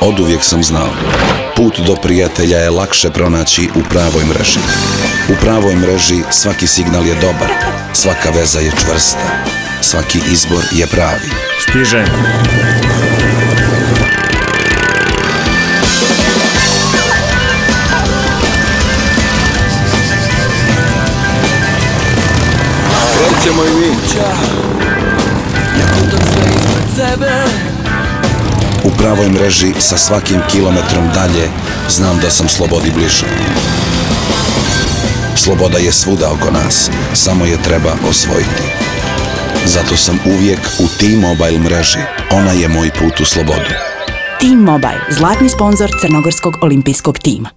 Od uvijek sam znao, put do prijatelja je lakše pronaći u pravoj mreži. U pravoj mreži svaki signal je dobar, svaka veza je čvrsta, svaki izbor je pravi. Stiže. Krećemo i mi. U pravoj mreži sa svakim kilometrom dalje znam da sam slobodi bliže. Sloboda je svuda oko nas, samo je treba osvojiti. Zato sam uvijek u T-Mobile mreži. Ona je moj put u slobodu. Team Mobile, zlatni sponsor Crnogorskog olimpijskog tima.